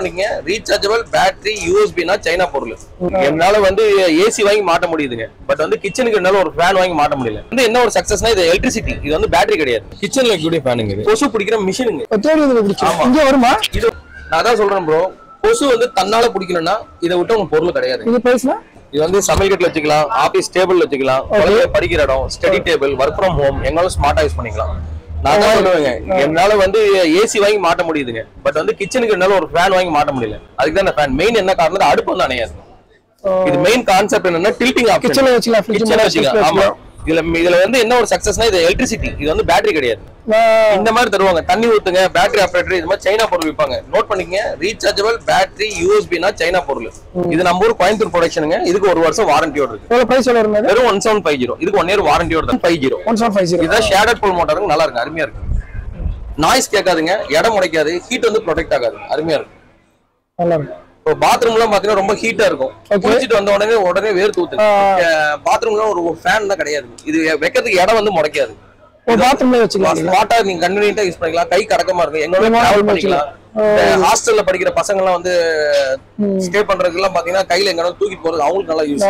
பண்ணிக்கங்க rechargeable battery யூஎஸ்பினா China பொருள். என்னால வந்து ஏசி வாங்கி மாட்ட முடியுதுங்க. பட் வந்து கிச்சனுக்கு என்னால ஒரு ஃபேன் வாங்கி மாட்ட முடியல. வந்து என்ன ஒரு சக்சஸ்னா இது எலக்ட்ரிசிட்டி இது வந்து பேட்டரி கிடையாது. கிச்சன்ல வைக்கக்கூடிய ஃபேனுங்க இது. கொசு பிடிக்கிற மிஷினுங்க இங்கே வருமா? இது நான் தான் சொல்றேன் ப்ரோ கொசு வந்து தன்னால பிடிக்கணும்னா இதை விட்டு உங்க பொருள் கிடையாது. இது பிரைஸ்னா இது வந்து சமையல் கட்டில் வச்சுக்கலாம் ஆபீஸ் டேபிள் வச்சுக்கலாம் படிக்கிற இடம் study table work from home எங்காலும் ஸ்மார்ட்டா யூஸ் பண்ணிக்கலாம். நான் தான் சொல்லுவேங்க. என்னால வந்து ஏசி வாங்கி மாட்ட முடியுதுங்க. பட் வந்து கிச்சனுக்கு என்னால ஒரு ஃபேன் வாங்கி மாட்ட முடியல. அதுக்கு தான் ஃபேன் மெயின் என்ன காரணம் அடுப்பு வந்து அணையாது. இது மெயின் கான்செப்ட் என்னன்னா டில்டிங் ஆப்ஷன் கிச்சன்ல வச்சுக்கலாம் கிச்சன்ல வச்சுக்கலாம் ஆமா. இதுல இதுல வந்து என்ன ஒரு சக்சஸ்னா இது எலக்ட்ரிசிட்டி இது வந்து பேட்டரி கிடையாது. இந்த மாதிரி தருவாங்க. தண்ணி ஊத்துங்க பேட்டரி ஆபரேட்டர் இது மாதிரி சைனா பொருள் விற்பாங்க நோட் பண்ணிக்கங்க ரீசார்ஜபிள் பேட்டரி யூஎஸ்பினா சைனா பொருள். இது நம்ம ஊர் கோயம்புத்தூர் ப்ரொடக்ஷனுங்க இதுக்கு ஒரு வருஷம் வாரண்டியோட இருக்கு. பிரைஸ் வெறும் ஒன் செவன் ஃபைவ் ஜீரோ இதுக்கு ஒன் இயர் வாரண்டியோட தான் five zero one seven five zero இதுதான் ஷேடட் புல் மோட்டருங்க நல்லா இருக்கு. அருமையா இருக்கு. நாய்ஸ் கேட்காதுங்க. இடம் உடைக்காது. ஹீட் வந்து ப்ரொடெக்ட் ஆகாது. அருமையா இருக்கு. நல்லா இருக்கு. இப்போ பாத்ரூம்லாம் பாத்தீங்கன்னா ரொம்ப ஹீட்டா இருக்கும். குளிச்சிட்டு வந்த உடனே உடனே வேர்த்து ஊத்து பாத்ரூம்ல ஒரு ஃபேன் தான் கிடையாது. இது வைக்கிறதுக்கு இடம் வந்து முடைக்காது. பாத்ரூம்ல வச்சுக்கலாம் ஸ்மார்ட்டா நீங்க கன்வீனியன்ட்டா யூஸ் பண்ணிக்கலாம். கை கடக்கமா இருக்கும். எங்க வேணாலும் டிராவல் பண்ணிக்கலாம். ஹாஸ்டல்ல படிக்கிற பசங்க எல்லாம் வந்து ஸ்டே பண்றதுக்கு எல்லாம் பாத்தீங்கன்னா கையில எங்க தூக்கிட்டு போறது அவங்களுக்கு நல்லா யூஸ்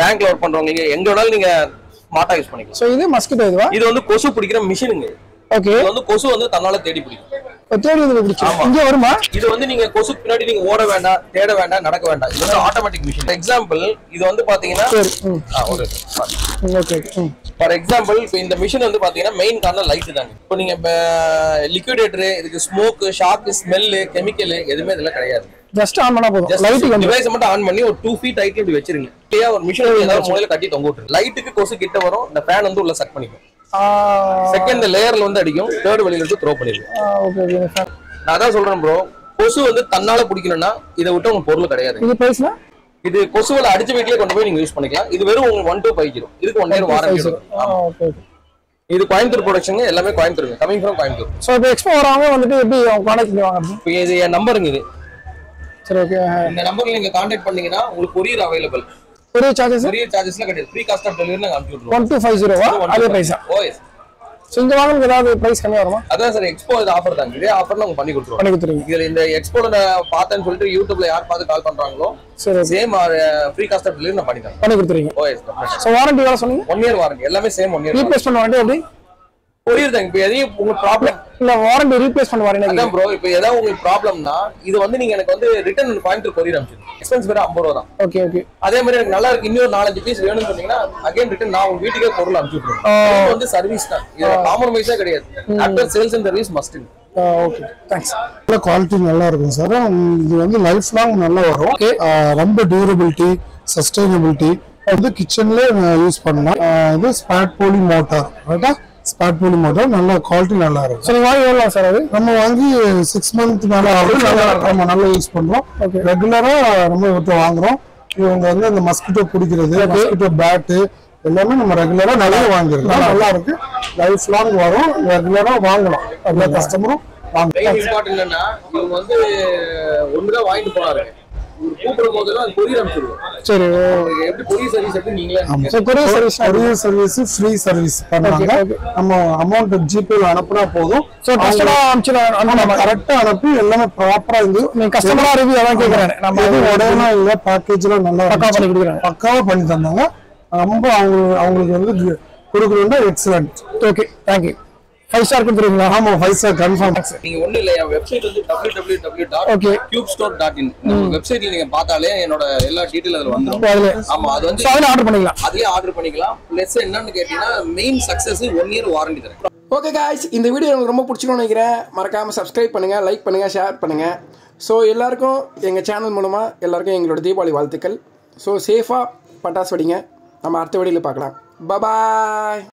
பேங்க்ல ஒர்க் பண்றவங்க எங்க வேணாலும் நீங்க ஸ்மார்ட்டா யூஸ் பண்ணிக்கலாம். இது மஸ்கிட்டோ இது வந்து கொசு பிடிக்கிற மிஷினுங்க ஓகே இது வந்து கொசு வந்து தன்னால தேடி பிடிக்கும். இப்போ தேடி இதுல பிடிக்கும். இங்கே வருமா? இது வந்து நீங்க கொசு பின்னாடி நீங்க ஓட வேண்டாம் தேட வேண்டாம் நடக்க வேண்டாம். இது வந்து ஆட்டோமேட்டிக் மிஷின் எக்ஸாம்பிள் இது வந்து பாத்தீங்கன்னா ஒரு ஓகே ஃபார் எக்ஸாம்பிள் இப்போ இந்த மிஷின் வந்து பாத்தீங்கன்னா மெயின் காரணம் லைட் தாங்க. இப்போ நீங்க லிக்விடேட்டர் இதுக்கு ஸ்மோக் ஷாக் ஸ்மெல்லு கெமிக்கல் எதுவுமே இதெல்லாம் கிடையாது. ஜஸ்ட் ஆன் பண்ணா போதும். லைட்டுக்கு வந்து டிவைஸ் மட்டும் ஆன் பண்ணி ஒரு டூ ஃபீட் ஹைட்ல இப்படி வச்சிருங்க. ஒரு மிஷின் ஏதாவது மூலையில கட்டி தொங்க விட்டுரு லைட்டுக்கு கொசு கிட்ட வரும் இந்த ஃபேன் வந்து உள்ள சக் பண்ணிக்கும். செகண்ட் லேயர்ல வந்து அடிக்கும். தேர்ட் வெளியில இருந்து த்ரோ ஓகே நான் அதான் சொல்றேன் ப்ரோ கொசு வந்து தன்னால பிடிக்கணும்னா இதை விட்டு உங்க பொருள் கிடையாது. இது பிரைஸ்னா இது கொசுவில் அடிச்ச வீட்லயே கொண்டு போய் நீங்க யூஸ் பண்ணிக்கலாம். இது வெறும் உங்களுக்கு ஒன் டூ ஃபைவ் ஜீரோ இதுக்கு ஒன் இயர் வாரண்டி இது கோயம்புத்தூர் ப்ரொடக்ஷன் எல்லாமே Coimbatore coming from Coimbatore. So இப்போ எக்ஸ்போ வரவங்க வந்துட்டு எப்படி கான்டாக்ட் பண்ணி வாங்குறது இப்போ இது என் நம்பருங்க இது. சரி ஓகே இந்த நம்பர்ல நீங்க கான்டாக்ட் பண்ணீங்கன்னா உங்களுக்கு கொரியர் அவைலபிள் ஒரே சார்ஜஸ் கொரியர் சார்ஜஸ்லாம் கிடையாது. ஃப்ரீ காஸ்ட் ஆஃப் டெலிவரி நாங்க அனுப்பிச்சு விட்டுருவோம். ஒன் டூ ஃபைவ் ஜீரோவா அதே ப்ரைஸா ஓஎஸ் ஸோ இங்கே வாங்குறதுக்கு ஏதாவது ப்ரைஸ் கம்மியாக வருமா? அதான் சார் எக்ஸ்போ இது ஆஃபர் தாங்க. இதே ஆஃபர் நாங்க பண்ணி கொடுத்துருவோம். பண்ணி கொடுத்துருங்க இதுல இந்த எக்ஸ்போல நான் பார்த்தேன்னு சொல்லிட்டு யூடியூப்ல யார் பார்த்து கால் பண்றாங்களோ சரி same free cost of delivery நான் பண்ணி தரேன் பண்ணி கொடுத்துருங்க ஓஎஸ் ஸோ வாரண்டி எவ்வளோ சொன்னீங்க? ஒன் இயர் வாரண்டி எல்லாமே சேம் ஒன் இயர் ரீப்ளேஸ் பண்ண வாரண்டி எப்படி? கொரியர் தாங்க. இப்போ எதையும் உங்களுக்கு ப்ராப்ளம் இல்லை வாரண்டி ரீப்ளேஸ் பண்ண வாரண்டி அதான் ப்ரோ இப்போ ஏதாவது உங்களுக்கு ப்ராப்ளம்னா இது வந்து நீங்க எனக்கு வந்து ரிட்டர்ன் கோயம்புத்தூர் கொரியர் அனுப்பிச்சிருங்க. எக்ஸ்பென்ஸ் வேற ஐம்பது ரூபா தான். ஓகே ஓகே அதே மாதிரி எனக்கு நல்லா இருக்கு இன்னொரு நாலஞ்சு பீஸ் வேணும்னு சொன்னீங்கன்னா அகைன் ரிட்டர்ன் நான் உங்க வீட்டுக்கே பொருள் அனுப்பிச்சு இது வந்து சர்வீஸ் தான். இதுல காம்ப்ரமைஸே கிடையாது. After sales and service must okay thanks நல்ல குவாலிட்டி நல்லா இருக்கும் சார் இது வந்து லைஃப் லாங் நல்லா வரும். ஆஹ் ரொம்ப டியூரபிலிட்டி சஸ்டைனபிலிட்டி வந்து கிச்சன்ல யூஸ் பண்ணலாம். இது ஸ்பாட் போலி மோட்டார் ரைட்டா ஸ்பாட் மோட்டார் நல்ல குவாலிட்டி நல்லா இருக்கும் நீங்கள் வாங்கி எவ்வளோ சார் அது. நம்ம வாங்கி சிக்ஸ் மந்த் மேல ஆகுது நல்லா நம்ம நல்லா யூஸ் பண்றோம் ரெகுலரா நம்ம இவற்றை வாங்குறோம். இவங்க வந்து அந்த மஸ்கிட்டோ பிடிக்கிறது மஸ்கிட்டோ பேட்டு எல்லாமே நம்ம ரெகுலரா நிறைய வாங்கிருக்கோம் நல்லா இருக்கு. லைஃப் லாங் வரும். ரெகுலரா வாங்கலாம். எல்லா கஸ்டமரும் வாங்க. என்னன்னா இவங்க வந்து ஒண்ணுதான் வாங்கிட்டு போனாருங்க சரி courier service courier service free service பண்ணாங்க நம்ம அமௌண்ட் ஜிபேல அனுப்புனா போதும். ஸோ கஸ்டமராக அனுப்பிச்சு கரெக்டா அனுப்பி எல்லாமே ப்ராப்பரா இருந்து நீங்கள் கஸ்டமராக ரிவ்யூ அதான் கேட்குறேன் நம்ம எதுவும் உடையனா இல்ல பேக்கேஜ்லாம் நல்லா பக்காவா. பண்ணி கொடுக்குறாங்க. பக்காவா பண்ணி தந்தாங்க. ரொம்ப அவங்க அவங்களுக்கு வந்து கொடுக்கணும்னா excellent okay thank you five star கொடுத்துருவீங்களா? ஆமா ஃபைவ் ஸ்டார் கன்ஃபார்ம் நீங்க ஒண்ணு இல்ல என் வெப்சைட் வந்து W W W dot Okay. Cube store dot in வெப்சைட்ல நீங்க பார்த்தாலே என்னோட எல்லா டீடைல் அதுல வந்துரும். இப்போ அதில். ஆமா அது வந்து அதில் ஆர்டர் பண்ணிக்கலாம். அதுலயே ஆர்டர் பண்ணிக்கலாம். பிளஸ் என்னன்னு கேட்டீங்கன்னா main success one year warranty தரேன். ஓகே காய்ஸ் இந்த வீடியோ உங்களுக்கு ரொம்ப பிடிச்சிருக்கும்னு நினைக்கிறேன். மறக்காமல் சப்ஸ்கிரைப் பண்ணுங்கள் லைக் பண்ணுங்கள் ஷேர் பண்ணுங்கள் ஸோ எல்லாருக்கும் எங்கள் சேனல் மூலமாக எல்லாருக்கும் எங்களோட தீபாவளி வாழ்த்துக்கள். ஸோ சேஃபாக பட்டாசு வெடிங்க. நம்ம அடுத்த வீடியோவில் பார்க்கலாம். பபாய்